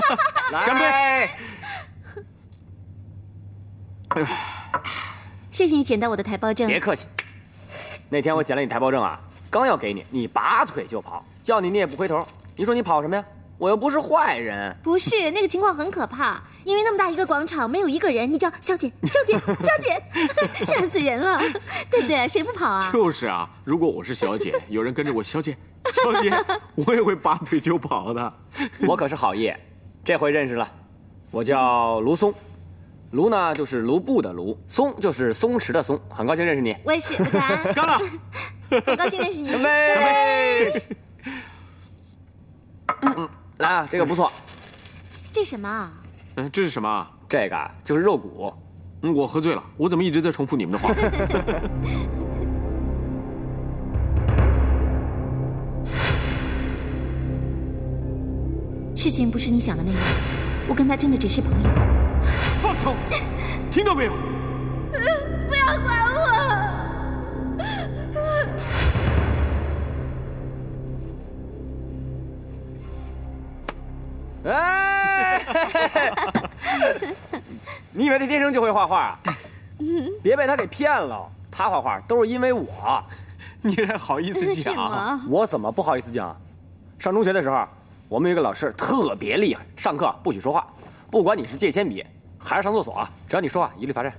干杯！谢谢你捡到我的台胞证。别客气。那天我捡了你台胞证啊，刚要给你，你拔腿就跑，叫你你也不回头。你说你跑什么呀？我又不是坏人。不是，那个情况很可怕，因为那么大一个广场没有一个人，你叫小姐、小姐、小姐，吓死人了，对不对？谁不跑啊？就是啊，如果我是小姐，有人跟着我，小姐，小姐，我也会拔腿就跑的。我可是好意，这回认识了，我叫卢松，卢呢就是卢布的卢，松就是松弛的松，很高兴认识你。我也是，干了，很高兴认识你。干杯！干杯！嗯，来啊，这个不错，这什么啊？嗯，这是什么啊？这个啊就是肉骨。嗯，我喝醉了，我怎么一直在重复你们的话？事情不是你想的那样，我跟他真的只是朋友。放手！听到没有？不要管我！哎，你以为他天生就会画画啊？别被他给骗了，他画画都是因为我。你还好意思讲？我怎么不好意思讲？上中学的时候，我们有一个老师特别厉害，上课不许说话，不管你是借铅笔还是上厕所啊，只要你说话一律罚站。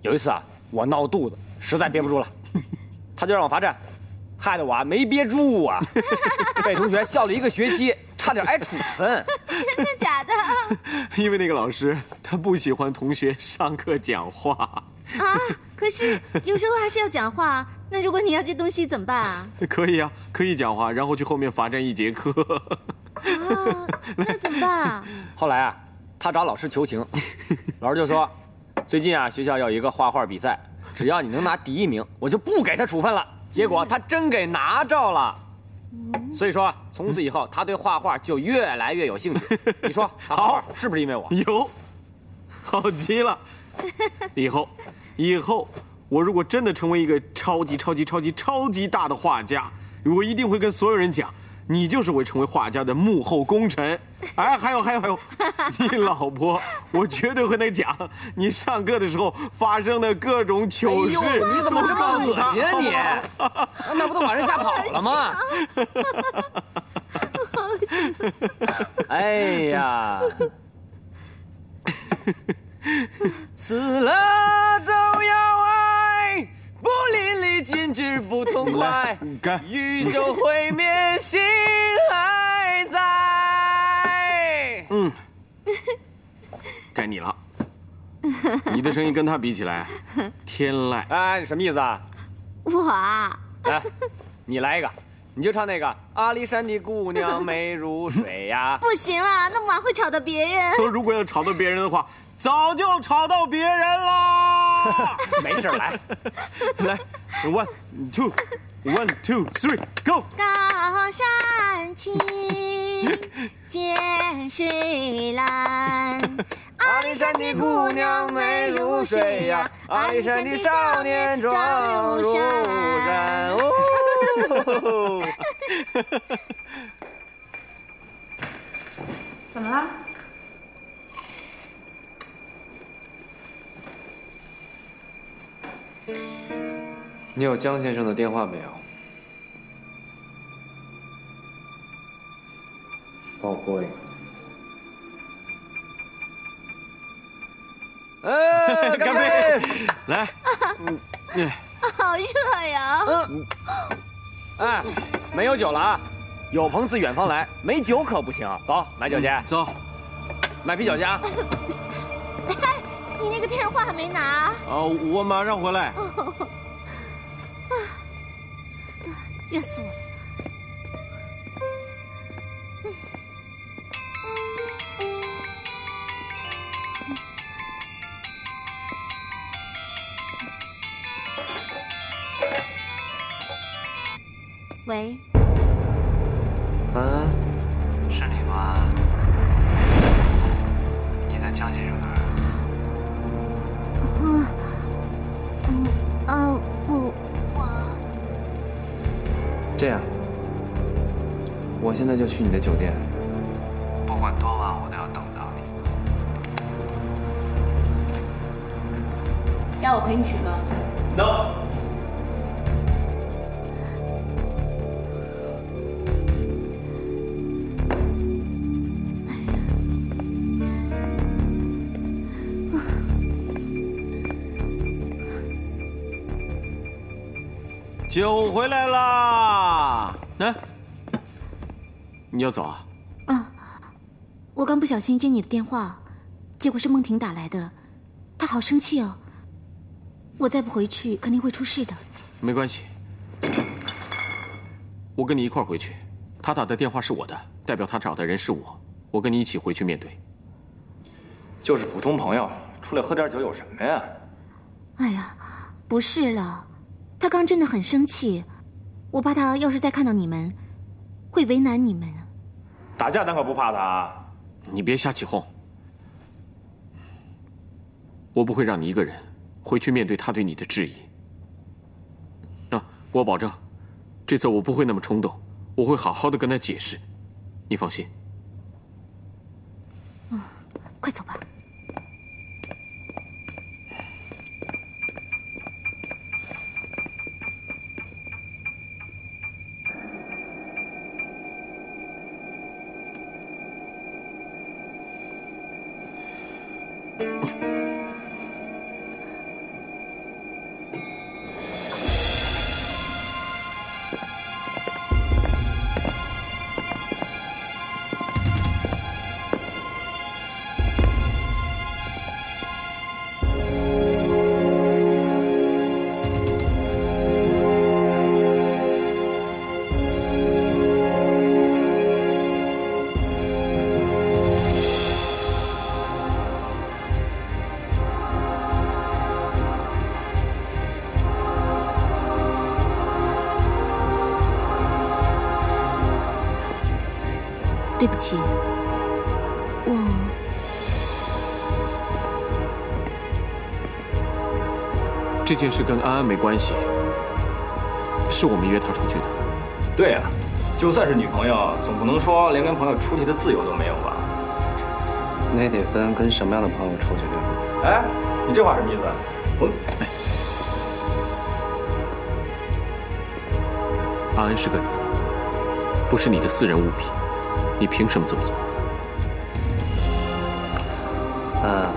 有一次啊，我闹肚子，实在憋不住了，他就让我罚站，害得我啊没憋住啊，被同学笑了一个学期，差点挨处分。真的假的？因为那个老师他不喜欢同学上课讲话。啊！可是有时候还是要讲话。那如果你要借东西怎么办啊？可以啊，可以讲话，然后去后面罚站一节课。啊，那怎么办啊？后来啊，他找老师求情，老师就说，最近啊学校要有一个画画比赛，只要你能拿第一名，我就不给他处分了。结果他真给拿着了，所以说从此以后他对画画就越来越有兴趣。你说他画画是不是因为我？有，好极了。以后，以后我如果真的成为一个超级超级超级超级大的画家，我一定会跟所有人讲，你就是会成为画家的幕后功臣。哎，还有还有还有，你老婆，我绝对和她讲你上课的时候发生的各种糗事。哎你怎么这么恶心 啊你？那不都把人吓跑了吗？哎呀，死了都要爱，不淋漓尽致不痛快，宇宙毁灭，心还在。嗯，该你了。你的声音跟他比起来，天籁。哎，你什么意思啊？我啊，来，你来一个，你就唱那个阿里山的姑娘美如水呀。不行了，那么晚会吵到别人。如果要吵到别人的话，早就吵到别人啦。没事，来，来，one two one two three go。高山青，涧水蓝。阿里山的姑娘美如水呀，阿里山的少年壮如山。哦怎么了？你有江先生的电话没有？帮我拨一个。哎，干杯！来，好热呀！哎，没有酒了啊！有朋自远方来，没酒可不行。走，买酒去，走。买啤酒去啊！你那个电话还没拿，啊，我马上回来。热死我了。喂，去你的酒你要走啊？啊，我刚不小心接你的电话，结果是梦婷打来的，她好生气哦。我再不回去，肯定会出事的。没关系，我跟你一块儿回去。他打的电话是我的，代表他找的人是我，我跟你一起回去面对。就是普通朋友，出来喝点酒有什么呀？哎呀，不是了，他刚真的很生气，我怕他要是再看到你们，会为难你们。打架咱可不怕他啊！你别瞎起哄，我不会让你一个人回去面对他对你的质疑。那，我保证，这次我不会那么冲动，我会好好的跟他解释，你放心。嗯快走吧。对不起，我这件事跟安安没关系，是我们约她出去的。对呀、就算是女朋友，总不能说连跟朋友出去的自由都没有吧？那得分跟什么样的朋友出去，对吧？哎，你这话什么意思？我安安是个人，不是你的私人物品，你凭什么这么做？安安，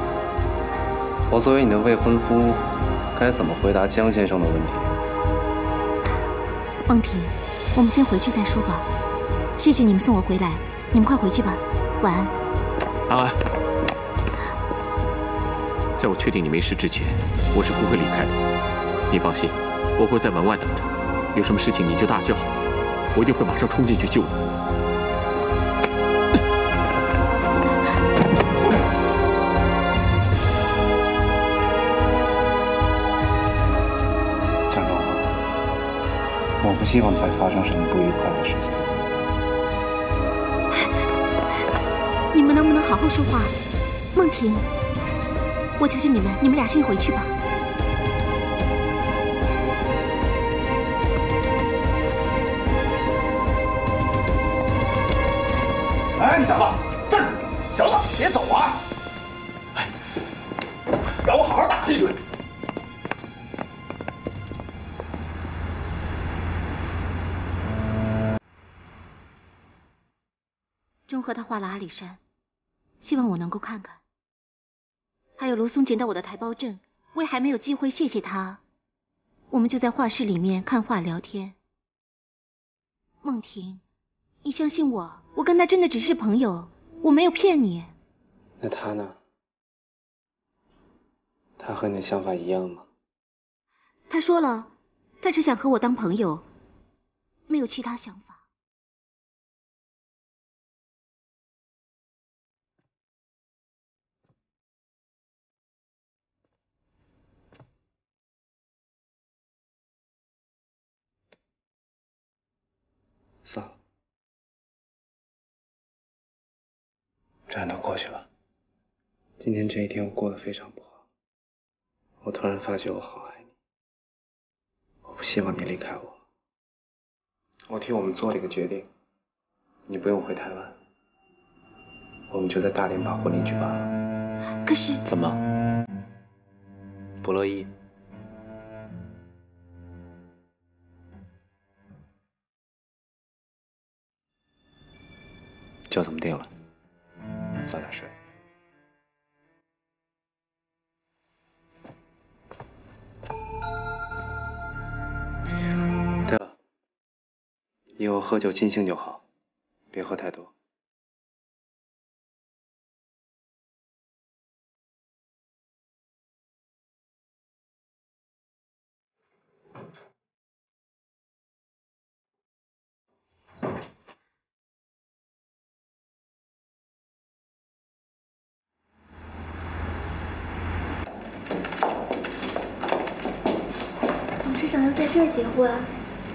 我作为你的未婚夫，该怎么回答江先生的问题？梦婷，我们先回去再说吧。谢谢你们送我回来，你们快回去吧，晚安。安安，在我确定你没事之前，我是不会离开的。你放心，我会在门外等着。有什么事情你就大叫，我一定会马上冲进去救你。我不希望再发生什么不愉快的事情。你们能不能好好说话？梦婷，我求求你们，你们俩先回去吧。捡到我的台胞证，我也还没有机会谢谢他。我们就在画室里面看画聊天。梦婷，你相信我，我跟他真的只是朋友，我没有骗你。那他呢？他和你的想法一样吗？他说了，他只想和我当朋友，没有其他想法。这样都过去了。今天这一天我过得非常不好，我突然发觉我好爱你，我不希望你离开我。我替我们做了一个决定，你不用回台湾，我们就在大连把婚礼举办了。可是怎么？不乐意？就这么定了，早点睡。对了，以后喝酒尽兴就好，别喝太多。董事长要在这儿结婚，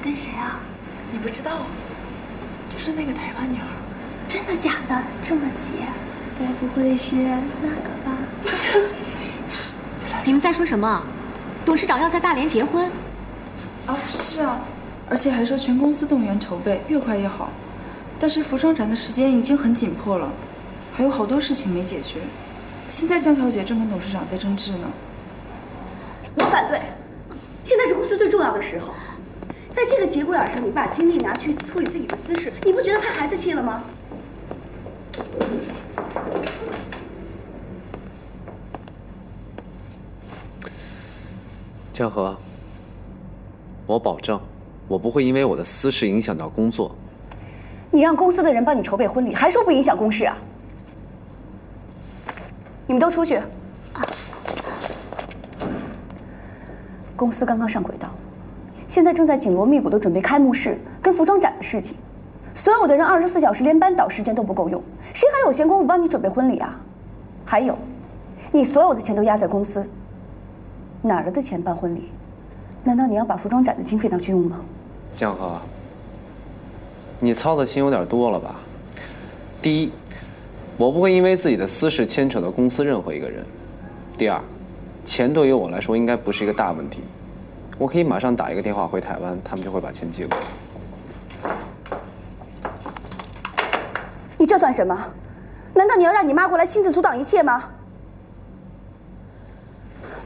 跟谁啊？你不知道，就是那个台湾女孩。真的假的？这么急？该不会是那个吧？你们在说什么？董事长要在大连结婚？啊，是啊，而且还说全公司动员筹备，越快越好。但是服装展的时间已经很紧迫了，还有好多事情没解决。现在江小姐正跟董事长在争执呢。我反对，现在是公司最重要的时候，在这个节骨眼上，你把精力拿去处理自己的私事，你不觉得太孩子气了吗？江河，我保证，我不会因为我的私事影响到工作。你让公司的人帮你筹备婚礼，还说不影响公事啊？你们都出去。公司刚刚上轨道，现在正在紧锣密鼓的准备开幕式跟服装展的事情。所有的人二十四小时连班倒时间都不够用，谁还有闲工夫帮你准备婚礼啊？还有，你所有的钱都压在公司，哪儿来的钱办婚礼？难道你要把服装展的经费拿去用吗？江河，你操的心有点多了吧？第一，我不会因为自己的私事牵扯到公司任何一个人；第二，钱对于我来说应该不是一个大问题，我可以马上打一个电话回台湾，他们就会把钱寄过来。你这算什么？难道你要让你妈过来亲自阻挡一切吗？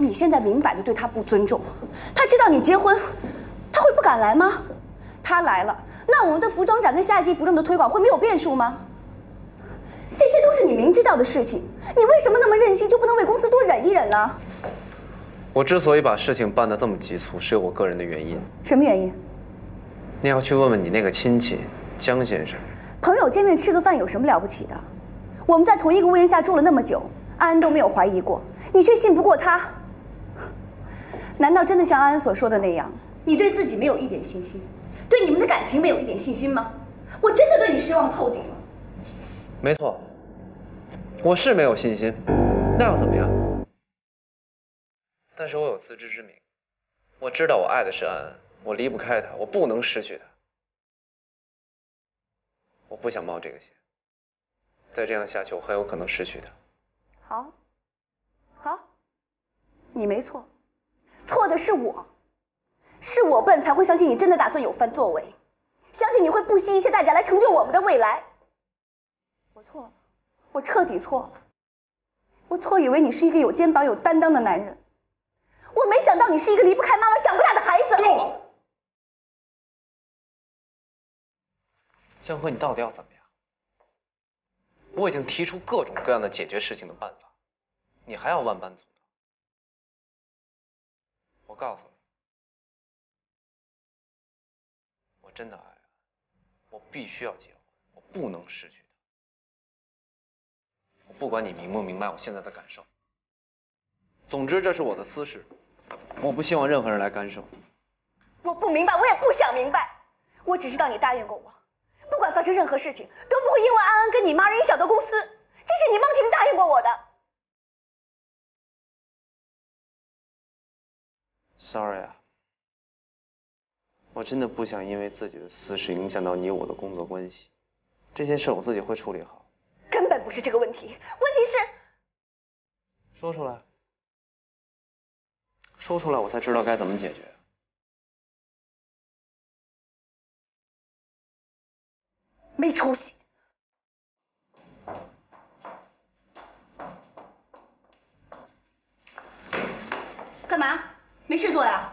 你现在明摆着对他不尊重，他知道你结婚，他会不敢来吗？他来了，那我们的服装展跟夏季服装的推广会没有变数吗？这些都是你明知道的事情，你为什么那么任性，就不能为公司多忍一忍呢？我之所以把事情办得这么急促，是有我个人的原因。什么原因？你要去问问你那个亲戚江先生。朋友见面吃个饭有什么了不起的？我们在同一个屋檐下住了那么久，安安都没有怀疑过，你却信不过他。难道真的像安安所说的那样，你对自己没有一点信心，对你们的感情没有一点信心吗？我真的对你失望透顶了。没错，我是没有信心，那又怎么样？但是我有自知之明，我知道我爱的是安安，我离不开她，我不能失去她。我不想冒这个险，再这样下去，我很有可能失去她。好，好，你没错，错的是我，是我笨才会相信你真的打算有番作为，相信你会不惜一切代价来成就我们的未来。我错了，我彻底错了，我错以为你是一个有肩膀、有担当的男人，我没想到你是一个离不开妈妈、长不大的孩子。够了，江河，你到底要怎么样？我已经提出各种各样的解决事情的办法，你还要万般阻挠。我告诉你，我真的爱安，我必须要结婚，我不能失去她。我不管你明不明白我现在的感受，总之这是我的私事，我不希望任何人来干涉。我不明白，我也不想明白。我只知道你答应过我，不管发生任何事情，都不会因为安安跟你妈而影响到公司。这是你梦婷答应过我的。Sorry 啊，我真的不想因为自己的私事影响到你我的工作关系。这件事我自己会处理好。根本不是这个问题，问题是，说出来，说出来，我才知道该怎么解决。没出息。干嘛？没事做呀？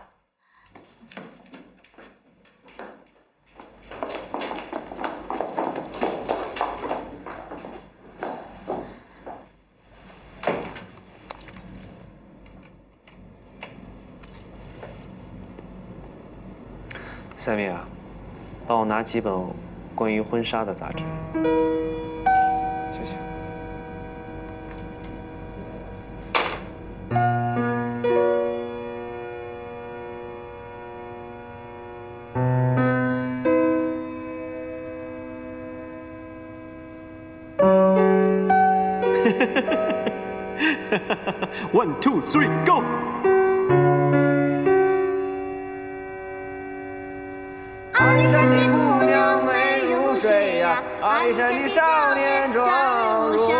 赛米啊，帮我拿几本关于婚纱的杂志。One two three go！阿里山的姑娘美如水呀，阿里山的少年壮如山。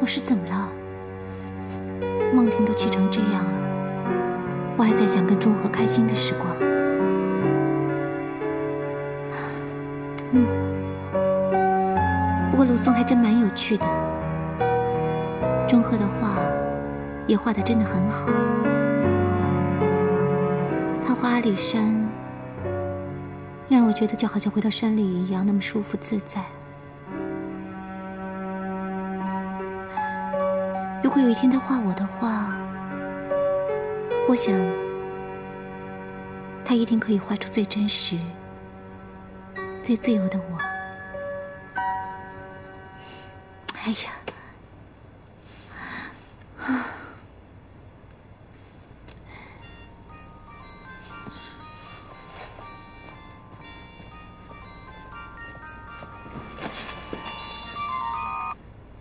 我是怎么了？梦婷都气成这样了，我还在想跟钟和开心的时光。真蛮有趣的，钟赫的画也画的真的很好。他画阿里山，让我觉得就好像回到山里一样，那么舒服自在。如果有一天他画我的画，我想他一定可以画出最真实、最自由的我。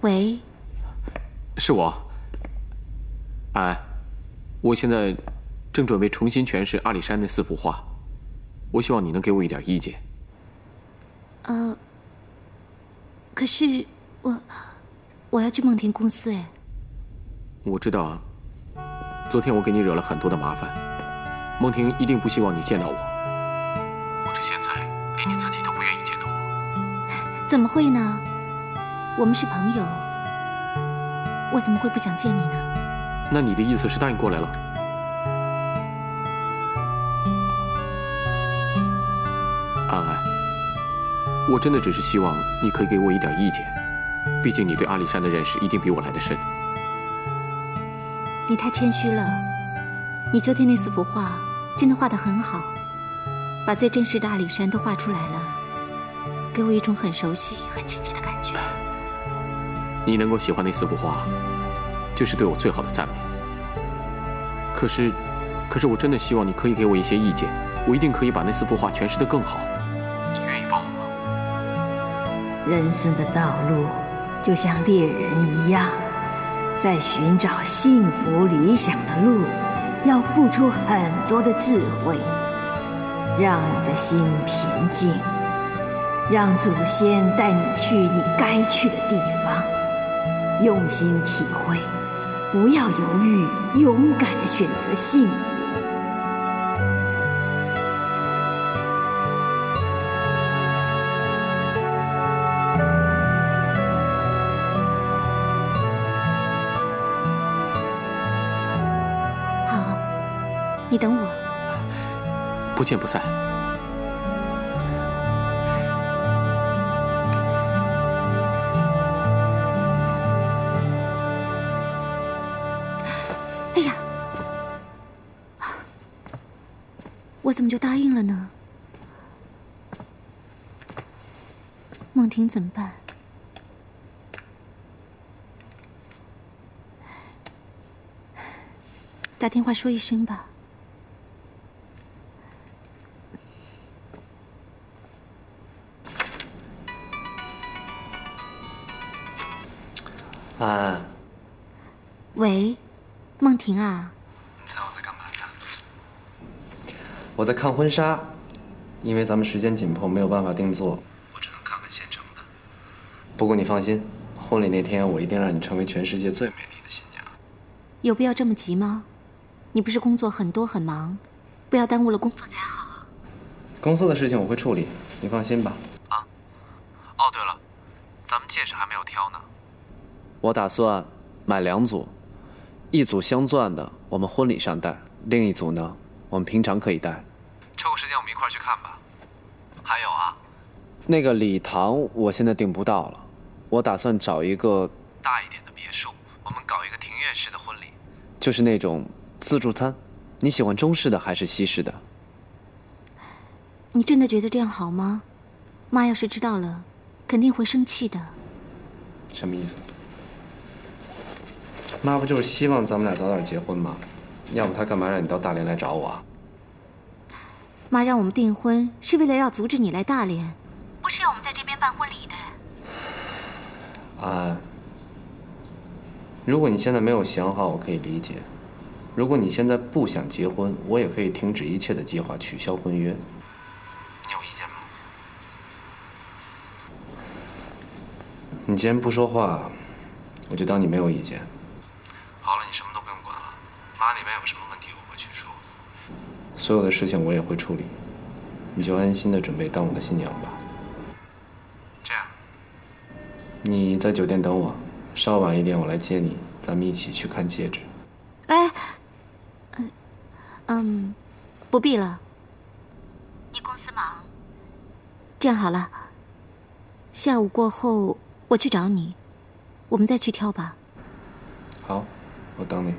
喂，是我，安安，我现在正准备重新诠释阿里山那四幅画，我希望你能给我一点意见。呃，可是我我要去梦婷公司哎。我知道啊，昨天我给你惹了很多的麻烦，梦婷一定不希望你见到我，或者现在连你自己都不愿意见到我。怎么会呢？我们是朋友，我怎么会不想见你呢？那你的意思是答应过来了？安安，我真的只是希望你可以给我一点意见，毕竟你对阿里山的认识一定比我来的深。你太谦虚了。你秋天那四幅画真的画得很好，把最真实的阿里山都画出来了，给我一种很熟悉、很亲切的感觉。你能够喜欢那四幅画，就是对我最好的赞美。可是，可是我真的希望你可以给我一些意见，我一定可以把那四幅画诠释得更好。你愿意帮我吗？人生的道路就像猎人一样，在寻找幸福理想的路，要付出很多的智慧。让你的心平静，让祖先带你去你该去的地方，用心体会，不要犹豫，勇敢的选择幸福。好，你等我。不见不散。怎么办？打电话说一声吧。安安，喂，梦婷啊，你猜我在干嘛呢？我在看婚纱，因为咱们时间紧迫，没有办法定做。不过你放心，婚礼那天我一定让你成为全世界最美丽的新娘。有必要这么急吗？你不是工作很多很忙，不要耽误了工作才好。公司的事情我会处理，你放心吧。啊，哦对了，咱们戒指还没有挑呢。我打算买两组，一组镶钻的，我们婚礼上戴；另一组呢，我们平常可以戴。抽个时间我们一块儿去看吧。还有啊，那个礼堂我现在订不到了，我打算找一个大一点的别墅，我们搞一个庭院式的婚礼，就是那种自助餐。你喜欢中式的还是西式的？你真的觉得这样好吗？妈要是知道了，肯定会生气的。什么意思？妈不就是希望咱们俩早点结婚吗？要不她干嘛让你到大连来找我啊？妈让我们订婚，是为了要阻止你来大连，不是要我们在这边办婚礼的。安安，如果你现在没有想好，我可以理解；如果你现在不想结婚，我也可以停止一切的计划，取消婚约。你有意见吗？你既然不说话，我就当你没有意见。好了，你什么都不用管了。妈那边有什么问题，我会去说。所有的事情我也会处理，你就安心的准备当我的新娘吧。你在酒店等我，稍晚一点我来接你，咱们一起去看戒指。哎，嗯，嗯，不必了。你公司忙。这样好了，下午过后我去找你，我们再去挑吧。好，我等你。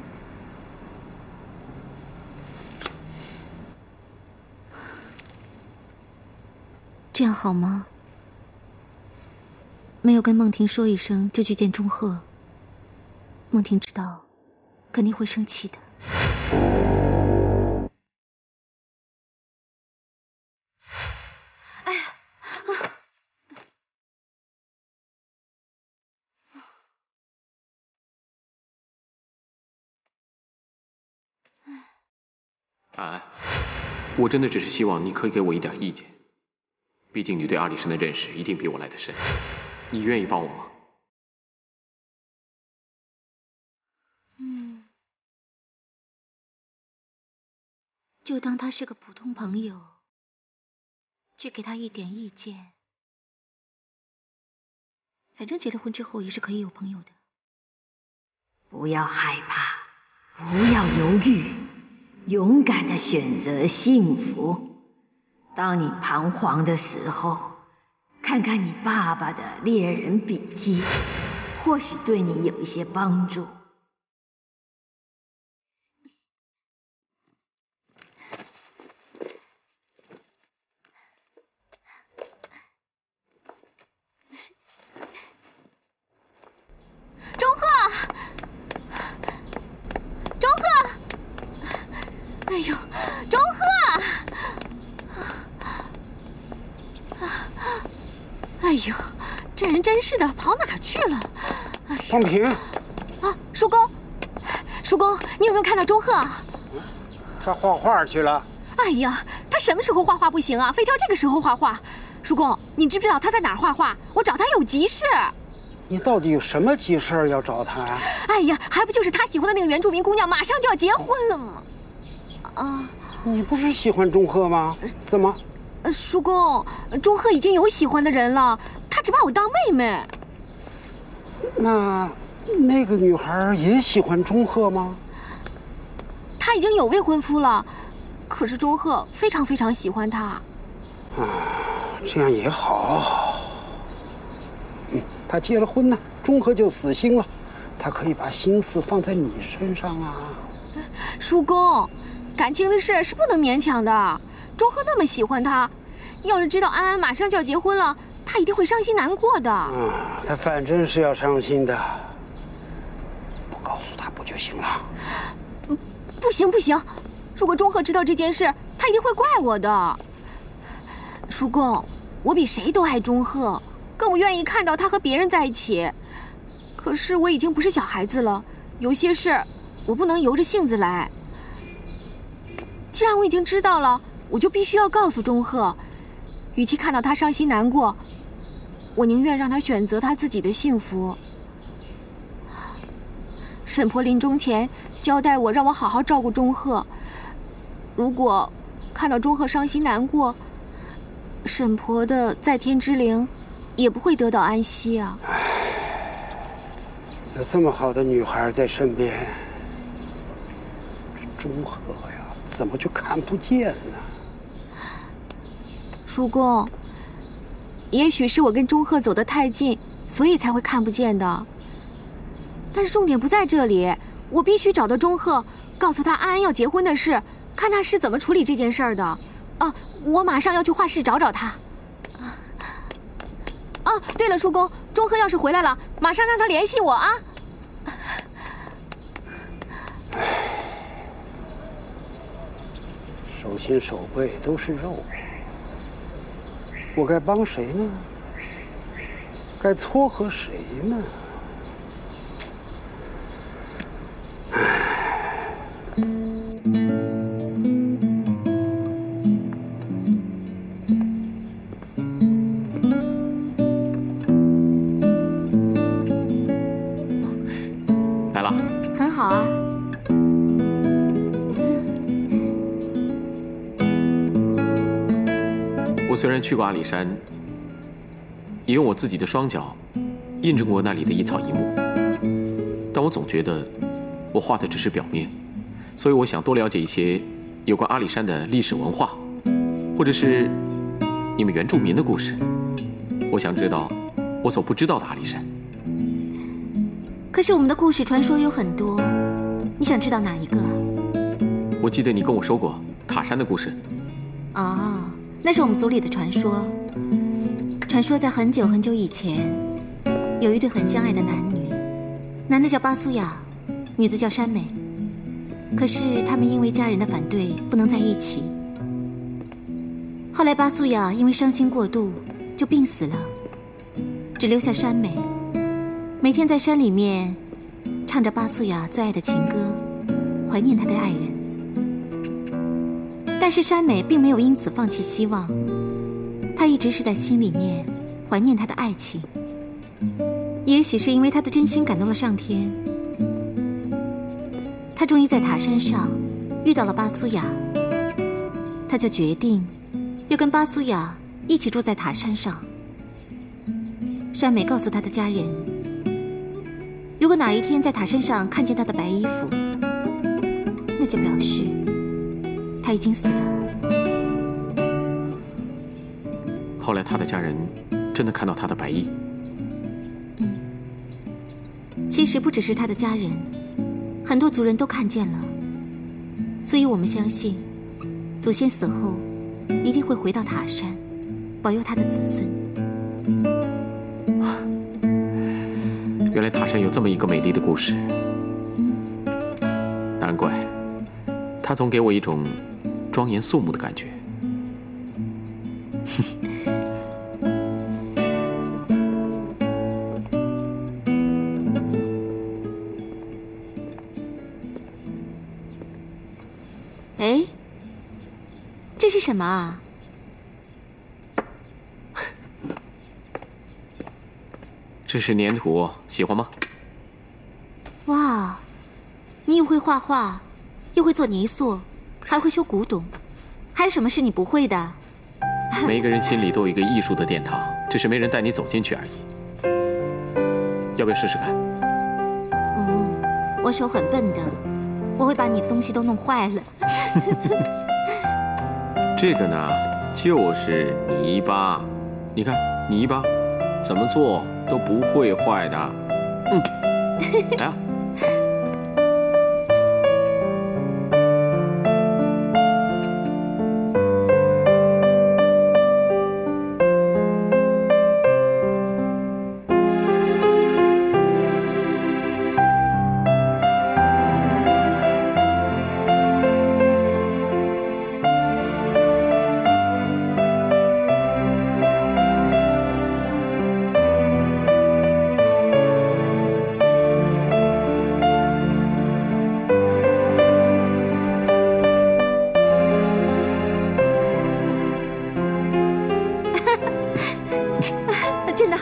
这样好吗？没有跟梦婷说一声就去见钟鹤，梦婷知道，肯定会生气的。哎呀，啊！安安，我真的只是希望你可以给我一点意见，毕竟你对阿里山的认识一定比我来的深，你愿意帮我吗？嗯，就当他是个普通朋友，去给他一点意见。反正结了婚之后也是可以有朋友的。不要害怕，不要犹豫，勇敢的选择幸福。当你彷徨的时候，看看你爸爸的猎人笔记，或许对你有一些帮助。钟鹤，钟鹤，哎呦，钟鹤！哎呦，这人真是的，跑哪儿去了？方平，啊，叔公，叔公，你有没有看到钟鹤？他画画去了。哎呀，他什么时候画画不行啊？非挑这个时候画画。叔公，你知不知道他在哪儿画画？我找他有急事。你到底有什么急事要找他呀、哎呀，还不就是他喜欢的那个原住民姑娘，马上就要结婚了吗？啊，你不是喜欢钟鹤吗？怎么？呃叔公，钟赫已经有喜欢的人了，他只把我当妹妹。那那个女孩也喜欢钟赫吗？他已经有未婚夫了，可是钟赫非常非常喜欢他。啊，这样也好。嗯，他结了婚呢，钟赫就死心了，他可以把心思放在你身上啊。叔公，感情的事是不能勉强的。钟赫那么喜欢他，要是知道安安马上就要结婚了，他一定会伤心难过的。嗯，他反正是要伤心的，不告诉他不就行了？不，不行不行，如果钟赫知道这件事，他一定会怪我的。叔公，我比谁都爱钟赫，更不愿意看到他和别人在一起。可是我已经不是小孩子了，有些事我不能由着性子来。既然我已经知道了，我就必须要告诉钟赫。与其看到他伤心难过，我宁愿让他选择他自己的幸福。沈婆临终前交代我，让我好好照顾钟赫。如果看到钟赫伤心难过，沈婆的在天之灵也不会得到安息啊！有这么好的女孩在身边，钟赫呀，怎么就看不见呢？叔公，也许是我跟钟赫走得太近，所以才会看不见的。但是重点不在这里，我必须找到钟赫，告诉他安安要结婚的事，看他是怎么处理这件事的。啊，我马上要去画室找找他。啊，对了，叔公，钟赫要是回来了，马上让他联系我啊。手心手背都是肉，我该帮谁呢？该撮合谁呢？虽然去过阿里山，也用我自己的双脚印证过那里的一草一木，但我总觉得我画的只是表面，所以我想多了解一些有关阿里山的历史文化，或者是你们原住民的故事。我想知道我所不知道的阿里山。可是我们的故事传说有很多，你想知道哪一个啊？我记得你跟我说过塔山的故事。哦，那是我们族里的传说。传说在很久很久以前，有一对很相爱的男女，男的叫巴苏亚，女的叫山美。可是他们因为家人的反对，不能在一起。后来巴苏亚因为伤心过度，就病死了，只留下山美，每天在山里面唱着巴苏亚最爱的情歌，怀念他的爱人。但是山美并没有因此放弃希望，她一直是在心里面怀念他的爱情。也许是因为她的真心感动了上天，她终于在塔山上遇到了巴苏雅，她就决定要跟巴苏雅一起住在塔山上。山美告诉她的家人，如果哪一天在塔山上看见她的白衣服，那就表示。他已经死了。后来他的家人真的看到他的白衣。嗯，其实不只是他的家人，很多族人都看见了。所以我们相信，祖先死后一定会回到塔山，保佑他的子孙。原来塔山有这么一个美丽的故事。他总给我一种。庄严肃穆的感觉。哎，这是什么啊？这是粘土，喜欢吗？哇，你也会画画，又会做泥塑。还会修古董，还有什么是你不会的？每个人心里都有一个艺术的殿堂，只是没人带你走进去而已。要不要试试看？嗯，我手很笨的，我会把你的东西都弄坏了。这个呢，就是泥巴。你看泥巴，怎么做都不会坏的。嗯，来啊。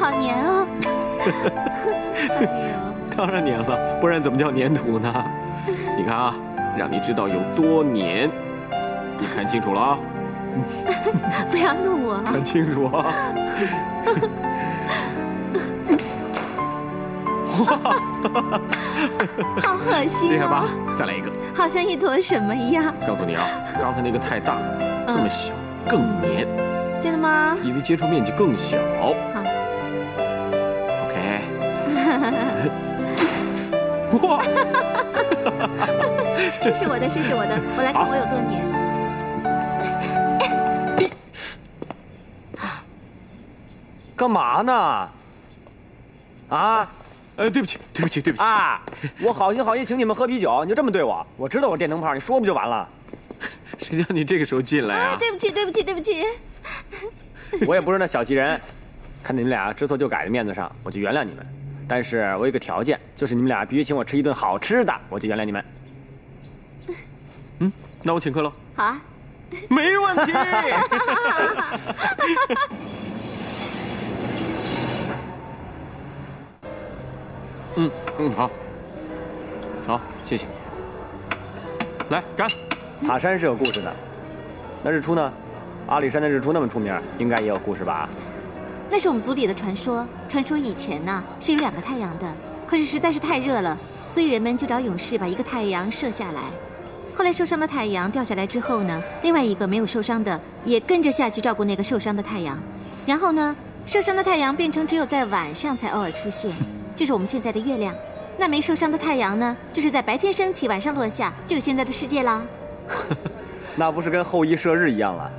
好黏哦。当然粘了，不然怎么叫粘土呢？你看啊，让你知道有多粘。你看清楚了啊！不要弄我。看清楚啊！好恶心厉害吧哦！？再来一个。好像一坨什么一样。告诉你啊，刚才那个太大，这么小更粘，真的吗？因为接触面积更小。好。哇！试试我的，试试我的，我来看我有多黏。干嘛呢？啊？呃，对不起，对不起，对不起啊！我好心好意请你们喝啤酒，你就这么对我？我知道我电灯泡，你说不就完了？谁叫你这个时候进来啊？对不起，对不起，对不起。我也不是那小气人，看你们俩知错就改的面子上，我就原谅你们。但是我有个条件，就是你们俩必须请我吃一顿好吃的，我就原谅你们。嗯，那我请客喽。好啊。没问题。嗯嗯，好，好，谢谢。来干！塔山是有故事的，那日出呢？阿里山的日出那么出名，应该也有故事吧？那是我们族里的传说。传说以前呢是有两个太阳的，可是实在是太热了，所以人们就找勇士把一个太阳射下来。后来受伤的太阳掉下来之后呢，另外一个没有受伤的也跟着下去照顾那个受伤的太阳。然后呢，受伤的太阳变成只有在晚上才偶尔出现，就是我们现在的月亮。那没受伤的太阳呢，就是在白天升起，晚上落下，就有现在的世界啦。那不是跟后羿射日一样了？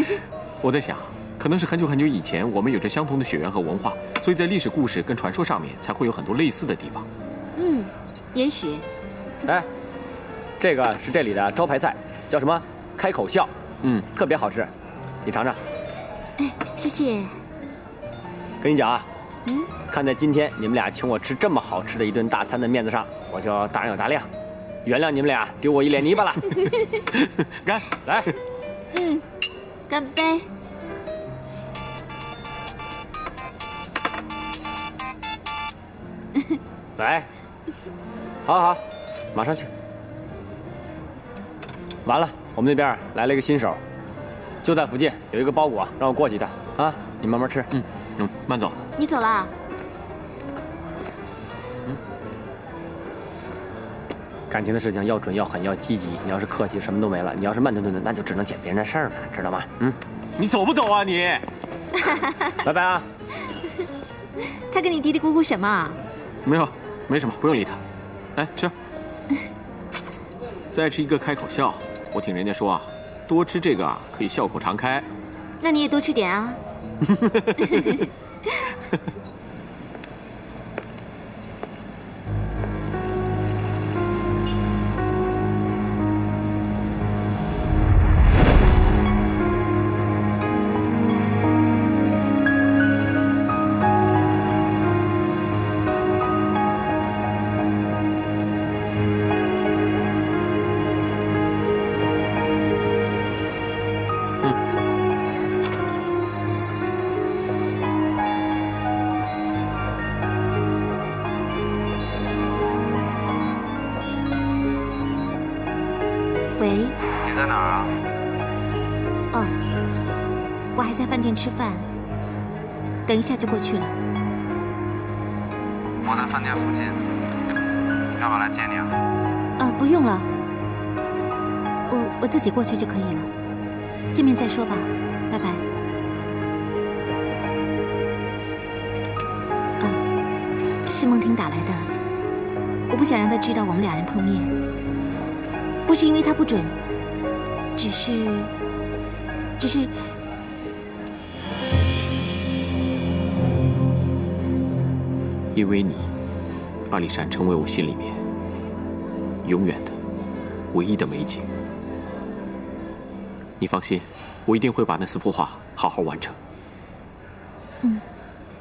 我在想，可能是很久很久以前，我们有着相同的血缘和文化，所以在历史故事跟传说上面才会有很多类似的地方。嗯，也许。哎，这个是这里的招牌菜，叫什么？开口笑。嗯，特别好吃，你尝尝。哎，谢谢。跟你讲啊，嗯，看在今天你们俩请我吃这么好吃的一顿大餐的面子上，我就大人有大量，原谅你们俩丢我一脸泥巴了。干，来。嗯，干杯。来，好好，马上去。完了，我们那边来了一个新手，就在附近有一个包裹，让我过去一趟啊。你慢慢吃，嗯嗯，慢走。你走了。感情的事情要准要狠要积极，你要是客气，什么都没了；你要是慢吞吞的，那就只能捡别人的事儿了，知道吗？嗯，你走不走啊你？拜拜啊！他跟你嘀嘀咕咕什么？没有，没什么，不用理他。来吃，再吃一个开口笑。我听人家说啊，多吃这个啊可以笑口常开。那你也多吃点啊。是梦婷打来的，我不想让她知道我们俩人碰面，不是因为她不准，只是，只是。因为你，阿里山成为我心里面永远的唯一的美景。你放心，我一定会把那四幅画好好完成。嗯，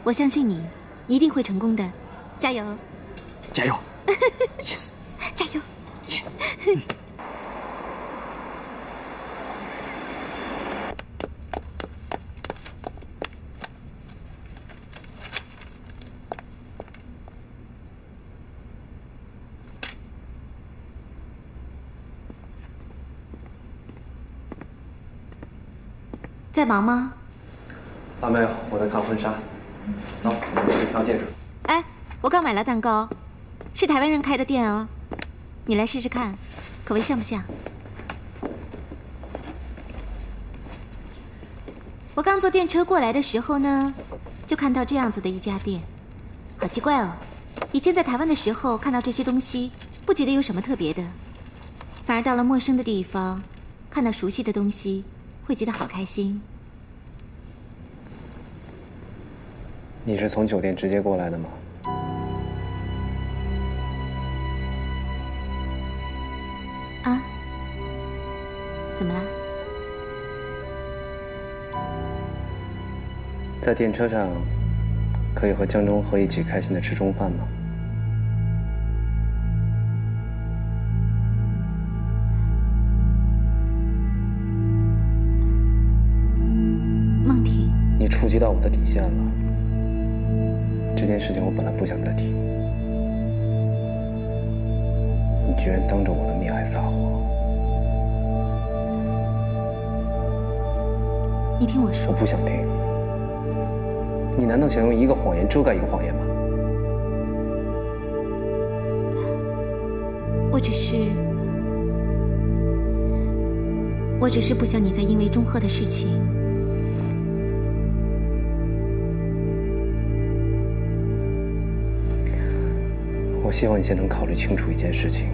我相信你，一定会成功的，加油！加油！yes，加油！在忙吗？啊，没有，我在看婚纱。走，我们去挑戒指。我刚买了蛋糕，是台湾人开的店哦，你来试试看，口味像不像？我刚坐电车过来的时候呢，就看到这样子的一家店，好奇怪哦。以前在台湾的时候看到这些东西，不觉得有什么特别的，反而到了陌生的地方，看到熟悉的东西。会觉得好开心。你是从酒店直接过来的吗？在电车上，可以和江中和一起开心的吃中饭吗？梦婷，你触及到我的底线了，这件事情我本来不想再提，你居然当着我的面还撒谎！你听我说，我不想听。你难道想用一个谎言遮盖一个谎言吗？我只是，我只是不想你再因为钟赫的事情。我希望你先能考虑清楚一件事情：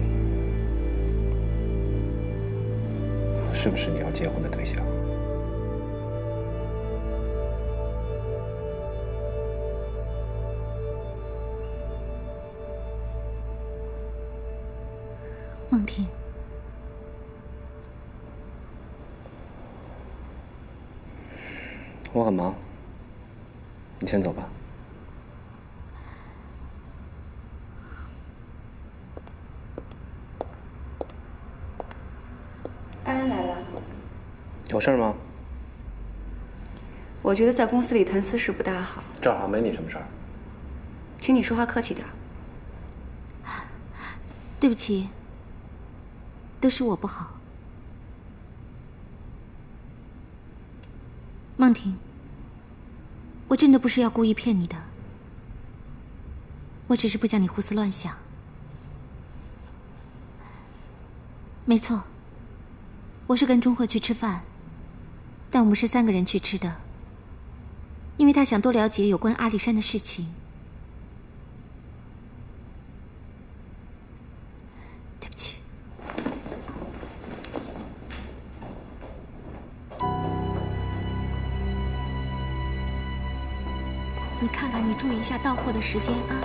我是不是你要结婚的对象？孟婷，我很忙，你先走吧。安安来了有事吗？我觉得在公司里谈私事不大好。正好没你什么事儿，请你说话客气点。对不起，都是我不好。孟婷，我真的不是要故意骗你的，我只是不想你胡思乱想。没错，我是跟钟鹤去吃饭。但我们是三个人去吃的，因为他想多了解有关阿里山的事情。注意一下到货的时间啊。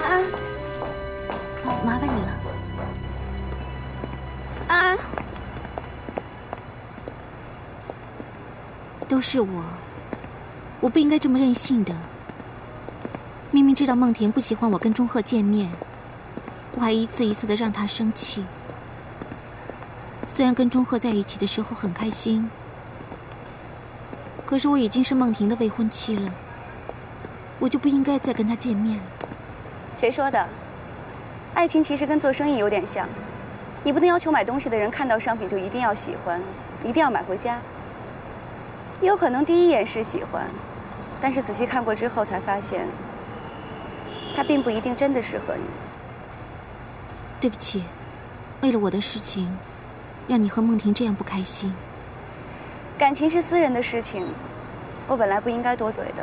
安安，哦，麻烦你了，安安。都是我，我不应该这么任性的。明明知道梦婷不喜欢我跟钟赫见面，我还一次一次的让她生气。虽然跟钟赫在一起的时候很开心，可是我已经是梦婷的未婚妻了，我就不应该再跟他见面了。谁说的？爱情其实跟做生意有点像，你不能要求买东西的人看到商品就一定要喜欢，一定要买回家。有可能第一眼是喜欢，但是仔细看过之后才发现，他并不一定真的适合你。对不起，为了我的事情，让你和梦婷这样不开心。感情是私人的事情，我本来不应该多嘴的。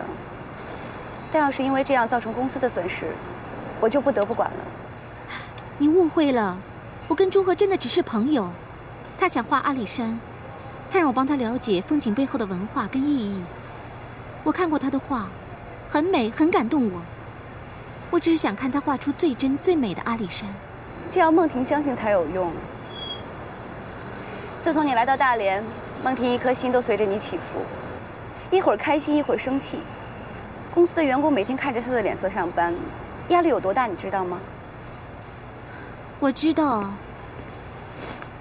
但要是因为这样造成公司的损失，我就不得不管了。你误会了，我跟朱和真的只是朋友。他想画阿里山，他让我帮他了解风景背后的文化跟意义。我看过他的画，很美，很感动我。我只是想看他画出最真最美的阿里山。这要梦婷相信才有用。自从你来到大连，梦婷一颗心都随着你起伏，一会儿开心，一会儿生气。公司的员工每天看着他的脸色上班，压力有多大，你知道吗？我知道，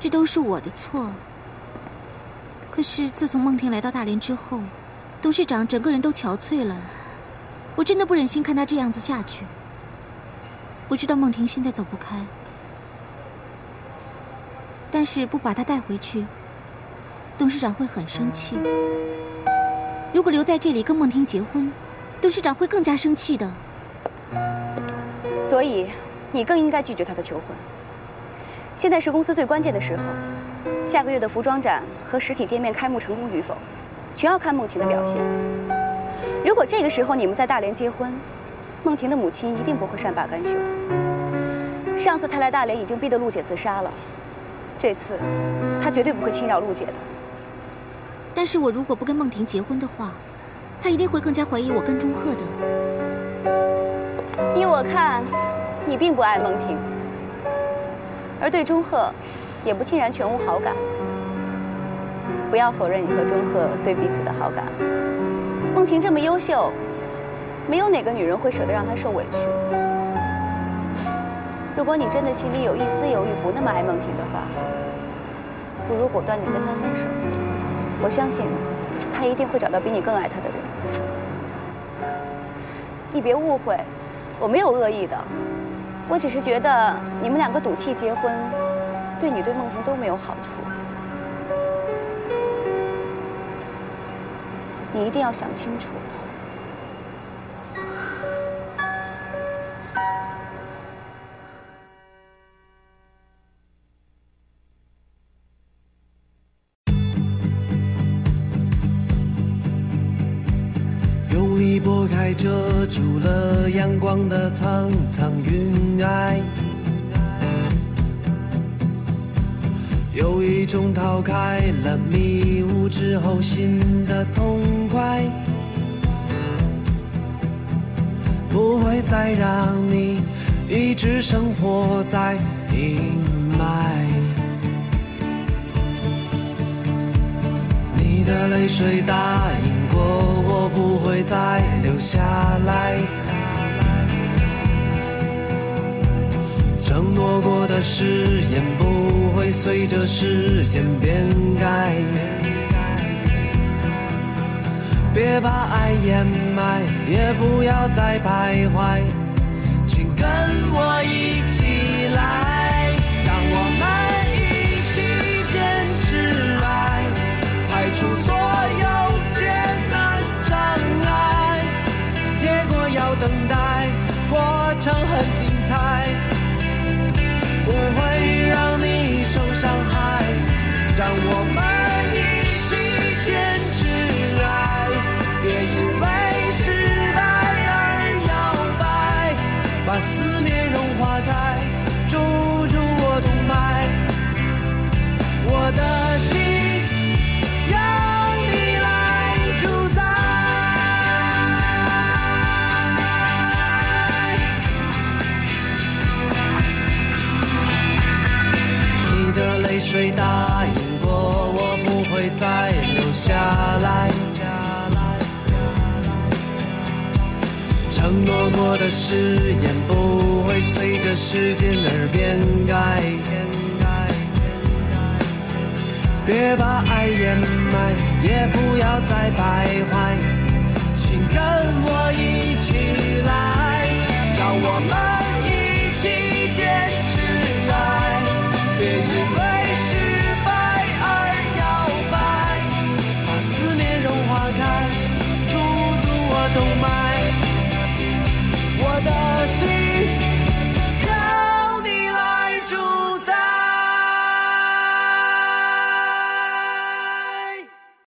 这都是我的错。可是自从孟婷来到大连之后，董事长整个人都憔悴了，我真的不忍心看他这样子下去。我知道孟婷现在走不开。但是不把他带回去，董事长会很生气。如果留在这里跟孟婷结婚，董事长会更加生气的。所以，你更应该拒绝他的求婚。现在是公司最关键的时候，下个月的服装展和实体店面开幕成功与否，全要看孟婷的表现。如果这个时候你们在大连结婚，孟婷的母亲一定不会善罢甘休。上次他来大连已经逼得陆姐自杀了。这次，他绝对不会轻饶陆姐的。但是我如果不跟孟婷结婚的话，他一定会更加怀疑我跟钟赫的。依我看，你并不爱孟婷，而对钟赫，也不尽然全无好感。不要否认你和钟赫对彼此的好感。孟婷这么优秀，没有哪个女人会舍得让她受委屈。如果你真的心里有一丝犹豫，不那么爱孟婷的话，不如果断地跟他分手。我相信，他一定会找到比你更爱他的人。你别误会，我没有恶意的，我只是觉得你们两个赌气结婚，对你对梦婷都没有好处。你一定要想清楚。的苍苍云霭，有一种逃开了迷雾之后心的痛快，不会再让你一直生活在阴霾。你的泪水答应过我，不会再流下来。承诺过的誓言不会随着时间变改。别把爱掩埋，也不要再徘徊，请跟我一起来，让我们一起坚持爱，排除所有艰难障碍。结果要等待，过程很精彩，不会让你受伤害。让我们一起坚持爱，别因为失败而摇摆，把思念融化开，注入我动脉。我的谁答应过我不会再留下来？承诺过的誓言不会随着时间而变改。别把爱掩埋，也不要再徘徊，请跟我一起来，让我们一起坚持爱，别因为。